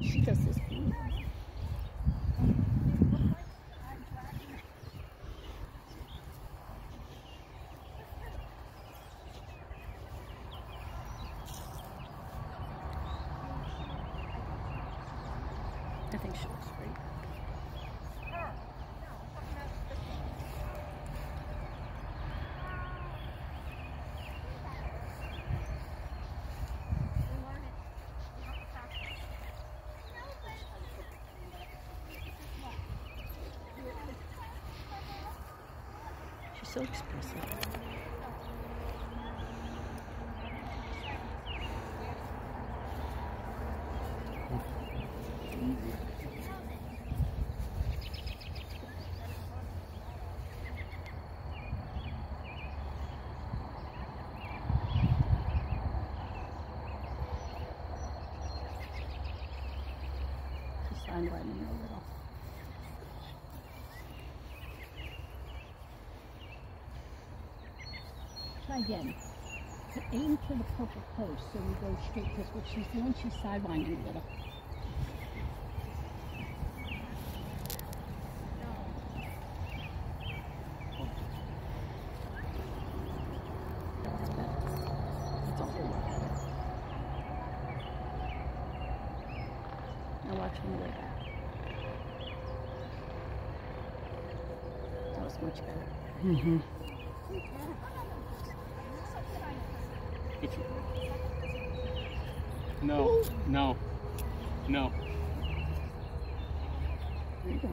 She does this. I think she looks great. So expressive. Sidelining me a little. Try again. Aim for the purple post so we go straight because what she's doing, she's sidelining a little. That's better. That's a whole. Now watch me go back. That was much better. Mm-hmm. No, no, no. There you go.